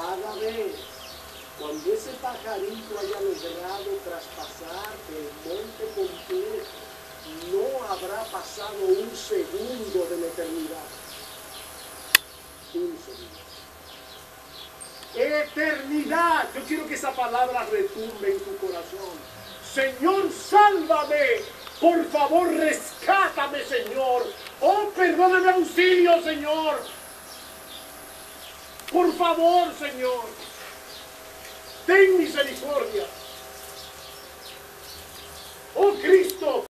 cada vez, cuando ese pajarito haya logrado traspasar el monte completo, no habrá pasado un segundo de la eternidad. Un segundo. Eternidad. Yo quiero que esa palabra retumbe en tu corazón. Señor, sálvame. Por favor, rescátame, Señor. Oh, perdóname, auxilio, Señor. Por favor, Señor. Ten misericordia.